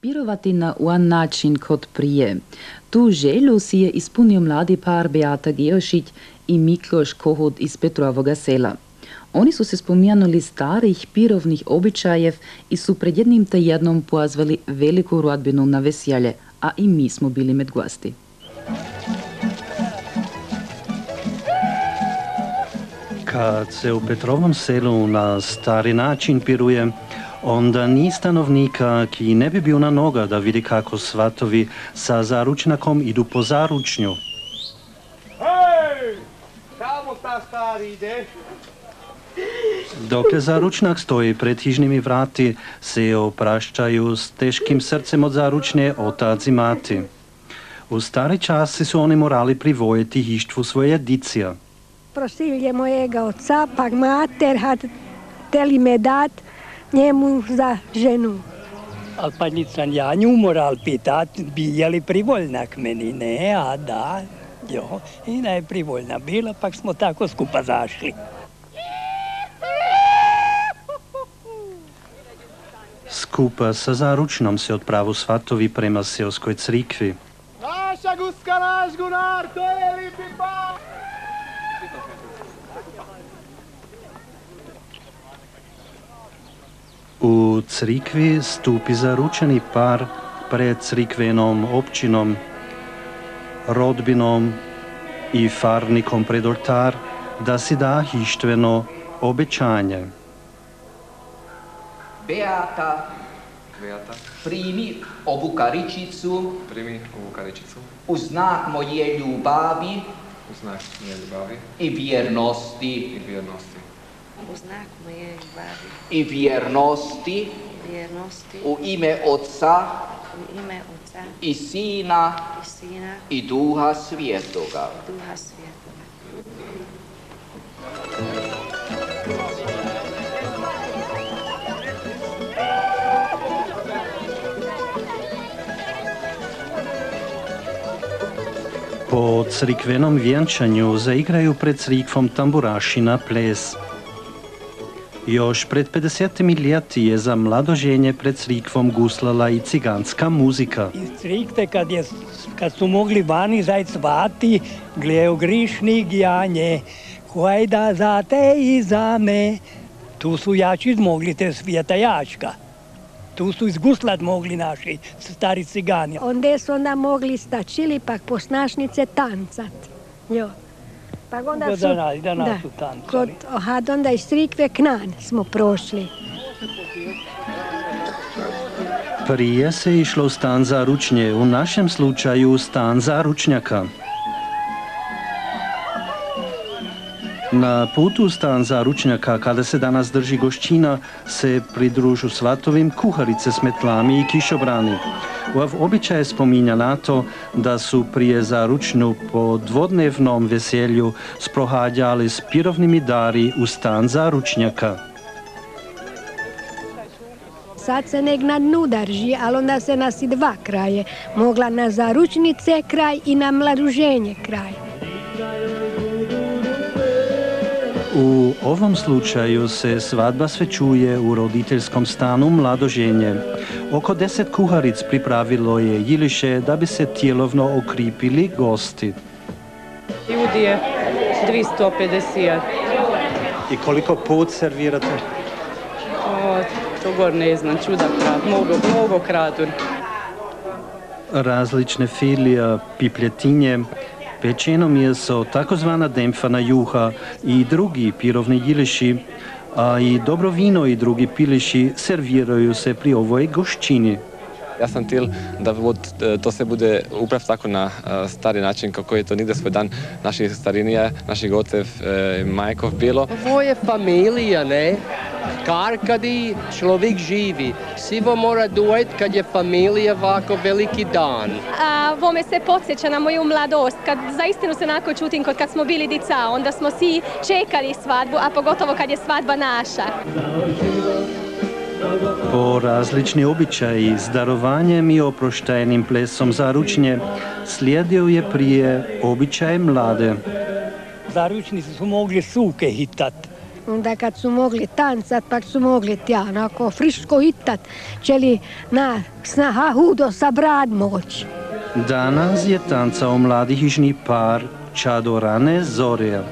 Pirovati na one način kod prije. Tu želju si je ispunio mladi par Beata Geošić i Mikloš Kohut iz Petrovoga sela. Oni su se spominjali starih pirovnih običajev i su pred jednim te jednom pozvali veliku rodbinu na vesjelje, a i mi smo bili med gosti. Kad se u Petrovom selu na stari način piruje, onda ni stanovnika ki ne bi bio na noga da vidi kako svatovi sa zaručnakom idu po zaručnju. Hej! Kamo ta stari ide? Dok zaručnak stoji pred hižnimi vrati, se oprašćaju s teškim srcem od zaručnje otac i mati. U stari časi su oni morali privojiti hištvu svoje dicija. Prosilje mojega oca, pa mater had teli me dat njemu za ženu. Ali pa nic sam ja nju moral pitat, bi je li privoljna k meni, ne, a da, jo, i je privoljna bila, pak smo tako skupa zašli. Skupa sa zaručnom se odpravu svatovi prema seoskoj crikvi. Naša guska, naš gunar, to je lipi pa! U crikvi stupi zaručeni par pred crikvenom općinom, rodbinom i farnikom pred oltar da si da hištveno obećanje. Beata, Beata, primi ovu karičicu. Primi ovu karičicu. U znak moje ljubavi u znak moje ljubavi. i vjernosti. I vjernosti. U znak moje ljubavi i vjernosti. U ime Otca. U ime Otca. I Sina. I Sina. I Duha Svjetoga. Duha. Po crikvenom vjenčanju zaigraju pred crikvom tamburaši na ples. Još pred 50 ljeti je za mladoženje pred crikvom guslala i ciganska muzika. Iz crikte kad, je, kad su mogli vani zajt svati, gledaju grišni gjanje, hajda za te i za me. Tu su jači mogli te svijeta jačka. Tu su izguslat mogli naši stari cigani. Onda su onda mogli stačili pak posnašnice tancat. Jo. Pa onda su, i danas su tancali. Kod, had onda iz Crikve k nan smo prošli. Prije se išlo u stan zaručnje, u našem slučaju u stan zaručnjaka. Na putu stan zaručnjaka, kada se danas drži gošćina, se pridružu svatovim kuharice s metlami i kišobrani. Ov običaj spominja na to da su prije zaručnu po dvodnevnom veselju sprohađali s pirovnimi dari u stan zaručnjaka. Sad se nek na dnu drži, ali onda se nas i dva kraje. Mogla na zaručnice kraj i na mladuženje kraj. U ovom slučaju se svadba svećuje u roditeljskom stanu mladoženje. Oko deset kuharic pripravilo je jiliše da bi se tjelovno okripili gosti. Ljudi je 250. I koliko put servirate? O, to gor ne znam, čuda krat, mnogo, mnogo kratu. Različne filija, pipljetinje, pečeno meso, takozvana demfana juha i drugi pirovni jiliši, a i dobro vino i drugi piliši serviraju se pri ovoj gošćini. Ja sam til da e, to se bude uprav tako na e, stari način kako je to nigde svoj dan naših starinija, naših ocev e, majkov bilo. Ovo je familija, ne? Kar kad i človek živi. Sivo mora dojet kad je familija ovako veliki dan. A, vo me se podsjeća na moju mladost, kad zaistinu se onako čutim kod kad smo bili dica, onda smo svi čekali svadbu, a pogotovo kad je svadba naša. Po različni običaji s darovanjem i oproštajnim plesom zaručnje slijedio je prije običaj mlade. Zaručnici su mogli suke hitat. Onda kad su mogli tancat, pa su mogli tja, onako friško itat, čeli na snaha hudo sa brad moć. Danas je tancao mladi hižni par Čadorane Zorel.